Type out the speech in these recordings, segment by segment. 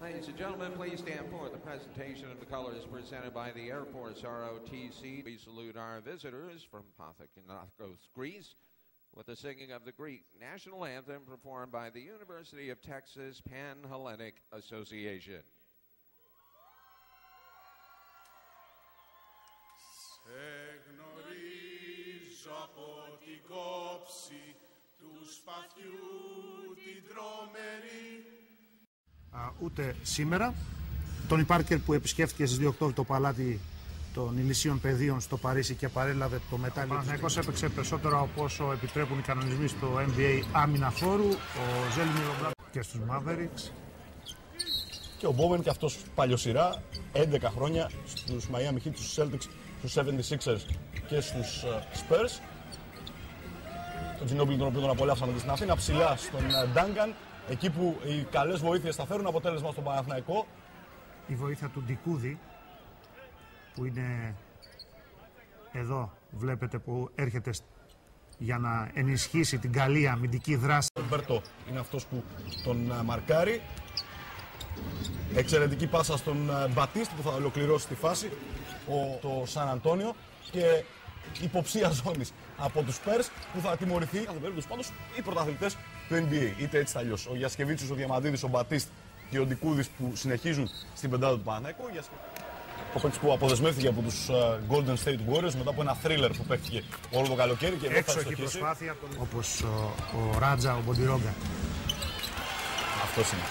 Ladies and gentlemen, please stand for the presentation of the colors presented by the Air Force ROTC. We salute our visitors from Pathakinothkos, Greece, with the singing of the Greek national anthem performed by the University of Texas Pan-Hellenic Association. Σε γνωρίζω από την κόψη του σπαθιού την ούτε σήμερα. Τον Πάρκερ που επισκέφθηκε στις 2 Οκτώβρη το παλάτι των Ηλυσίων Πεδίων στο Παρίσι και παρέλαβε το μετάλλιο. Ο Παναθηναϊκός έπαιξε περισσότερο από όσο επιτρέπουν οι κανονισμοί στο NBA άμυνα φόρου. Ο Ζέλιμι και στους Mavericks. Και ο Μπόμεν και αυτός παλιοσυρά 11 χρόνια στους Miami Heat, στους Celtics, στους 76ers και στους ε, Spurs. Τον Τζινόμπιλ τον οποίο τον απολαύσαμε και στην Αθήνα, ψηλά στον Ντάγκαν, εκεί που οι καλές βοήθειες θα φέρουν αποτέλεσμα στον Παναθηναϊκό. Η βοήθεια του Ντικούδη που είναι εδώ βλέπετε που έρχεται για να ενισχύσει την καλή αμυντική δράση. Ο Μπέρτο είναι αυτός που τον ε, μαρκάρει. Εξαιρετική πάσα στον ε, Μπατίστ που θα ολοκληρώσει τη φάση. Ο, το Σαν Αντώνιο και υποψία ζώνης από τους Πέρ που θα τιμωρηθεί. Κάθε περίπτωση πάντως οι πρωταθλητές του NBA. Είτε έτσι αλλιώς. Ο Γιασκεβίτσιος, ο Διαμαντίδης, ο Μπατίστ και ο Ντικούδης που συνεχίζουν στην πεντάδα του Παναθηναϊκού. Ο Γιασκε- Ο παίκτη που αποδεσμεύτηκε από τους Golden State Warriors μετά από ένα thriller που παίχτηκε όλο το καλοκαίρι και εδώ θα Έξοχη ευστοχίσει. προσπάθεια όπως ο, ο Ράτζα, ο Μποντιρόγκα. Αυτός είναι.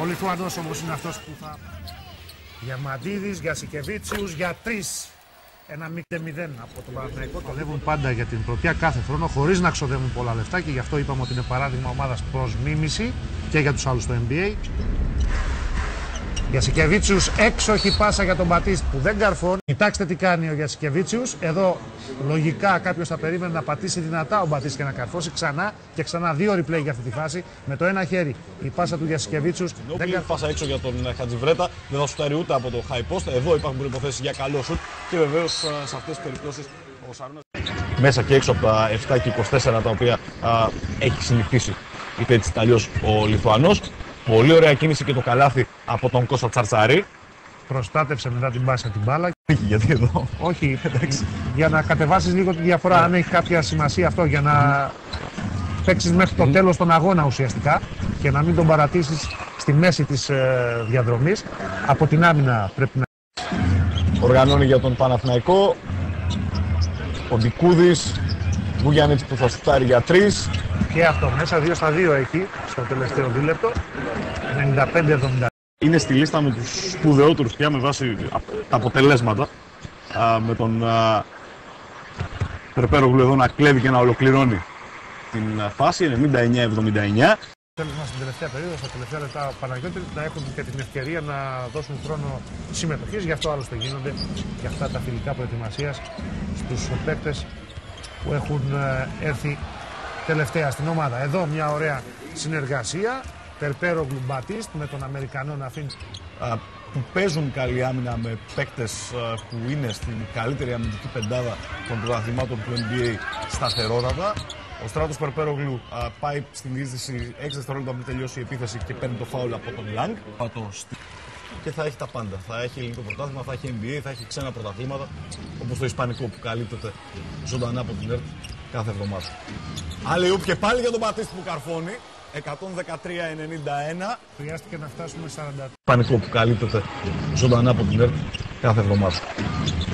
Ο Λιθουανός όμως είναι αυτός που θα... Διαμαντίδης, για Σικεβίτσιους, για τρεις. Ένα μήκτε μηδέν από τον Παναθηναϊκό. Το λέβουν πάντα για την πρωτιά κάθε χρόνο χωρίς να ξοδεύουν πολλά λεφτά και γι' αυτό είπαμε ότι είναι παράδειγμα ομάδας προς μίμηση και για τους άλλους στο NBA. Γιασικεβίτσιους έξοχη πάσα για τον Μπατίστ που δεν καρφώνει. Κοιτάξτε τι κάνει ο Γιασικεβίτσιους. Εδώ λογικά κάποιος θα περίμενε να πατήσει δυνατά ο Μπατίστ και να καρφώσει ξανά και ξανά δύο replay για αυτή τη φάση. Με το ένα χέρι η πάσα του Γιασικεβίτσιους δεν Νόπιλ, καρφώνει. πάσα έξω για τον ε, Χατζιβρέτα. Δεν θα σουτάρει ούτε από το high post. Εδώ υπάρχουν προποθέσει για καλό σουτ. Και βεβαίως σε αυτές τις περιπτώσεις ο Σαρούνα. Μέσα και έξω από τα 7 και 24 τα οποία α, έχει συνηθίσει είτε έτσι είτε αλλιώς ο Λιθουανός. Πολύ ωραία κίνηση και το καλάθι από τον Κώστα Τσαρτσαρή. Προστάτευσε μετά την πάσα την μπάλα. Είχε, Γιατί εδώ; Όχι, για να κατεβάσεις λίγο τη διαφορά, αν έχει κάποια σημασία αυτό, για να παίξεις μέχρι το τέλος τον αγώνα ουσιαστικά και να μην τον παρατήσεις στη μέση της ε, διαδρομής. Από την άμυνα πρέπει να. Οργανώνει για τον Παναθηναϊκό. Ο Ντικούδης, Βουγιανίτς που θα σουτάρει για 3. Και αυτό μέσα, 2 στα 2 εκεί, στο τελευταίο δίλεπτο. 95-70. είναι στη λίστα με τους σπουδαιότερους πια με βάση α- τα αποτελέσματα α, με τον α, Περπέρογλου εδώ να κλέβει και να ολοκληρώνει την α, φάση 99-79 Θέλουμε στην τελευταία περίοδο, στα τελευταία λεπτά Παναγιώτης, να έχουν και την ευκαιρία να δώσουν χρόνο συμμετοχής. Γι' αυτό άλλωστε γίνονται και αυτά τα φιλικά προετοιμασίας στους παίκτες που έχουν ε, έρθει τελευταία στην ομάδα. Εδώ μια ωραία συνεργασία. Περπέρο Μπατίστ με τον Αμερικανό να αφήνει. α, που παίζουν καλή άμυνα με παίκτες α, που είναι στην καλύτερη αμυντική πεντάδα των πρωταθλημάτων του NBA σταθερότατα. Ο Στράτος Περπέρογλου α, πάει στην διείσδυση 6 δευτερόλεπτα πριν τελειώσει η επίθεση και παίρνει το φάουλ από τον Λάγκ. Θα το στείλει και θα έχει τα πάντα. Θα έχει ελληνικό πρωτάθλημα, θα έχει NBA, θα έχει ξένα πρωταθλήματα όπως το Ισπανικό που καλύπτεται ζωντανά από την ΕΡΤ κάθε εβδομάδα. Άλλη ούπ και πάλι για τον Μπατίστη που καρφώνει. 113-91. Χρειάστηκε να φτάσουμε 40. Ισπανικό που καλύπτεται ζωντανά από την ΕΡΤ κάθε εβδομάδα.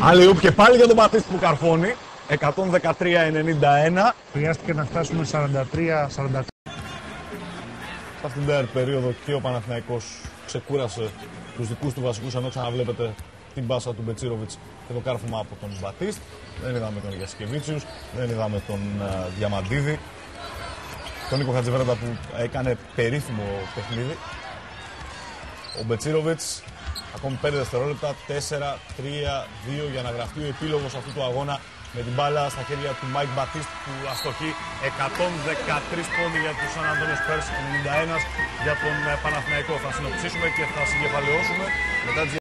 Άλλη ούπ και πάλι για τον Μπατίστη που καρφώνει. 113-91. Χρειάστηκε να φτάσουμε 43-43. Σε αυτήν την περίοδο και ο Παναθηναϊκός ξεκούρασε τους δικούς του βασικούς ενώ ξαναβλέπετε την μπάσα του Μπετσίροβιτς και το κάρφωμα από τον Μπατίστ. Δεν είδαμε τον Γιασκεβίτσιους, δεν είδαμε τον α, Διαμαντίδη. Τον Νίκο Χατζεβέρατα που έκανε περίφημο παιχνίδι. Ο Μπετσίροβιτς ακόμη 5 δευτερόλεπτα, 4, 3, 2 για να γραφτεί ο επίλογος αυτού του αγώνα με την μπάλα στα χέρια του Μάικ Μπατίστ που αστοχεί 113 πόντοι για τους San Antonio Spurs, 91 για τον ε, Παναθηναϊκό. Θα συνοψίσουμε και θα συγκεφαλαιώσουμε μετά τις